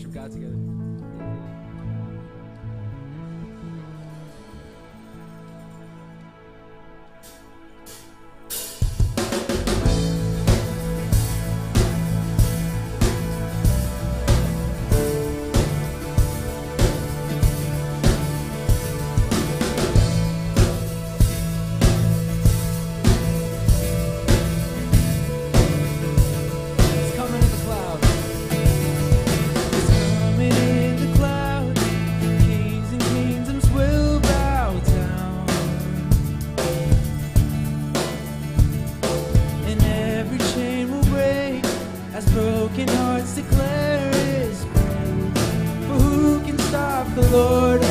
worship God together. broken hearts declare his praise. For who can stop the Lord?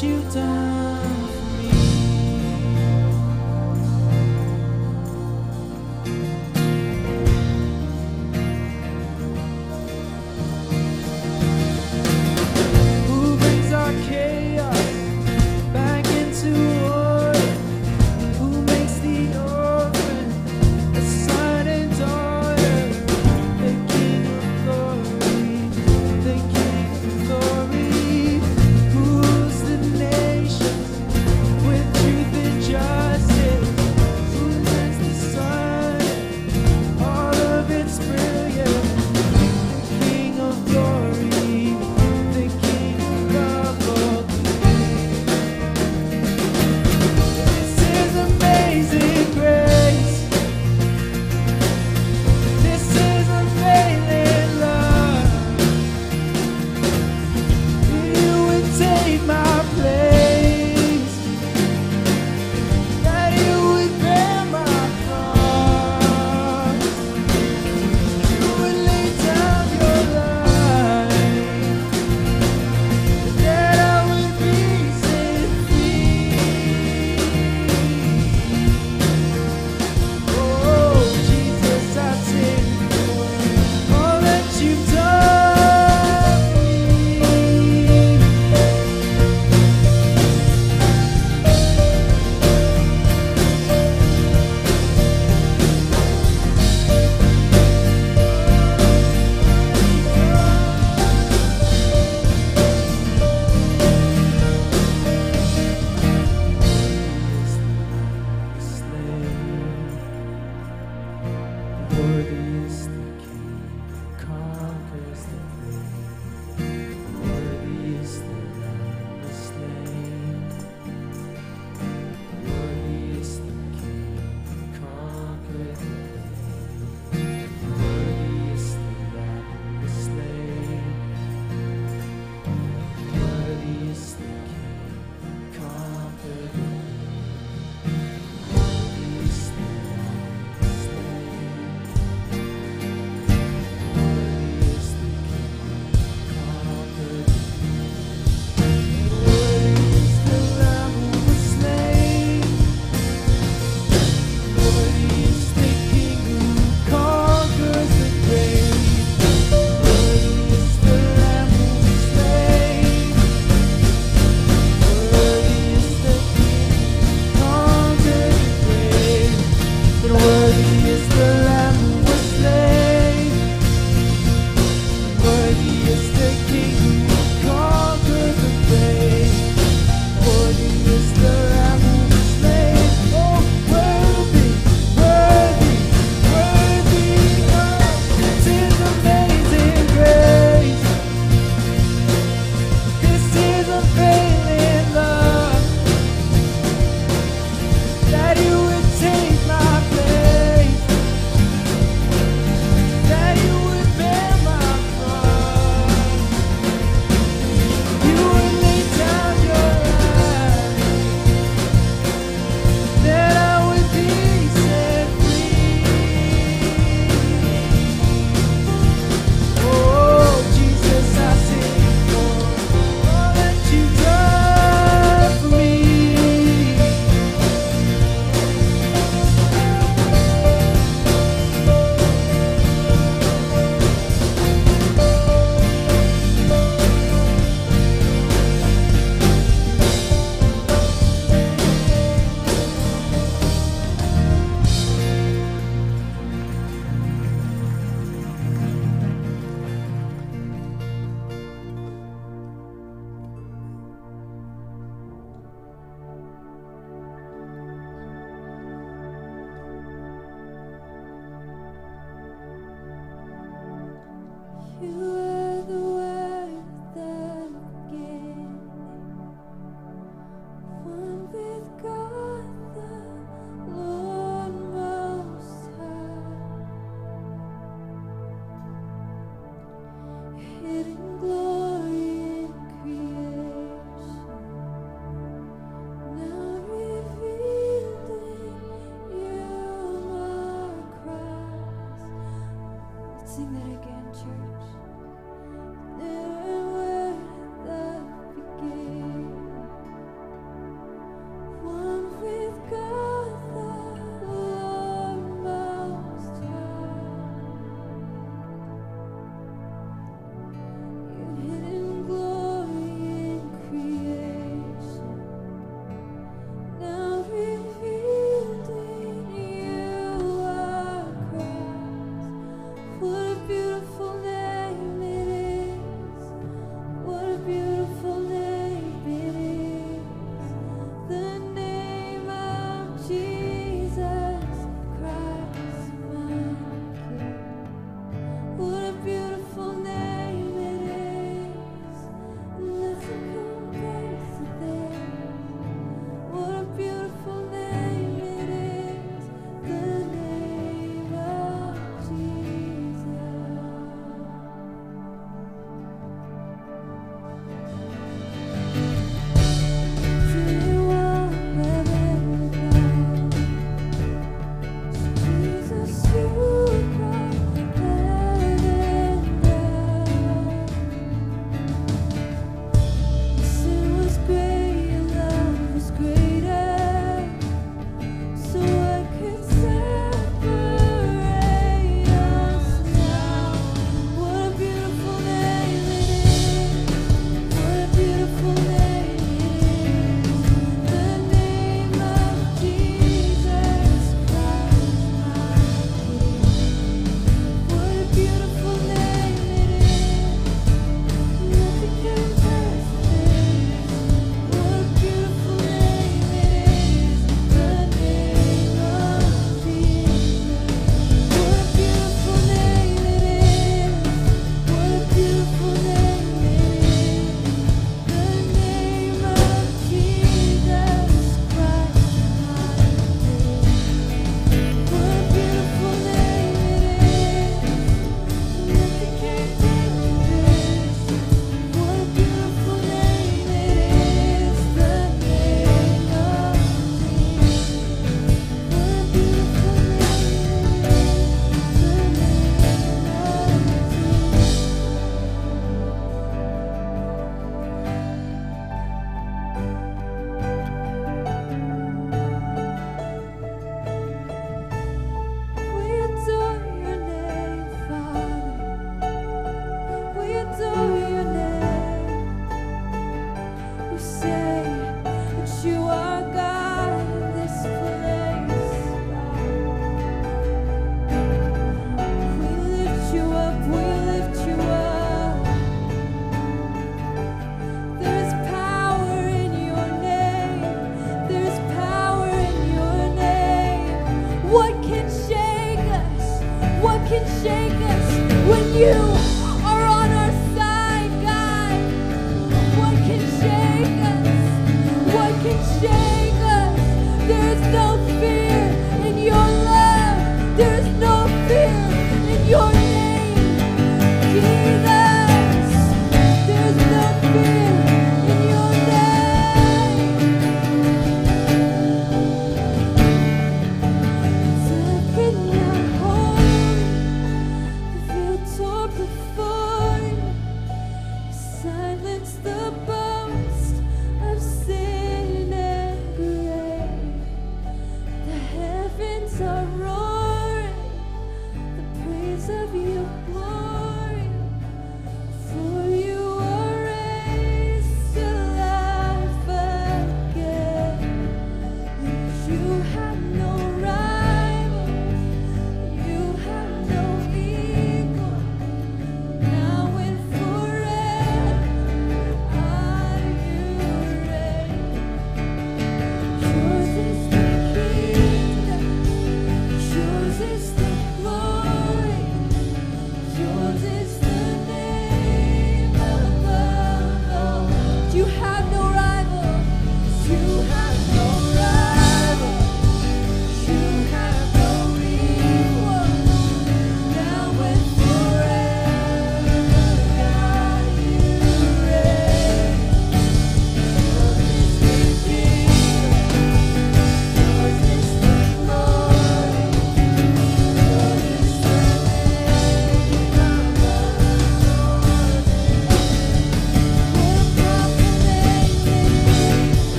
you down.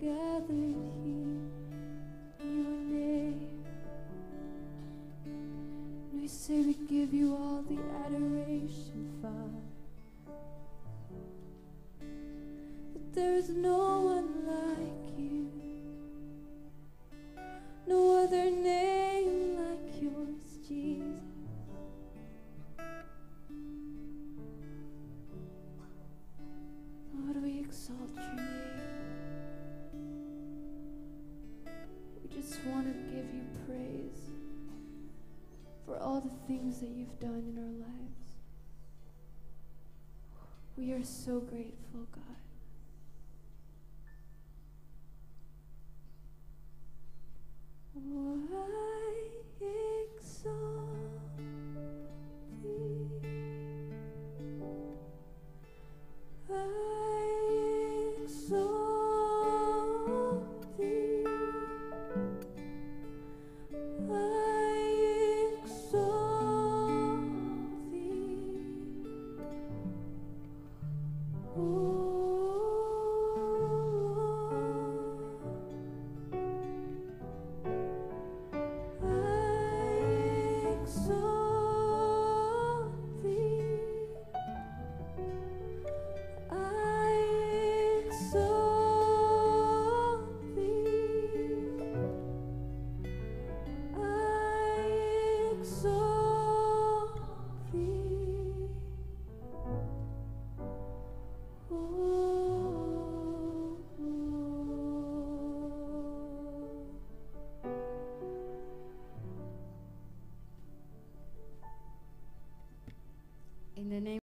Gathered here in your name. And we say we give you all the adoration, Father. That there's no for all the things that you've done in our lives. We are so grateful, God.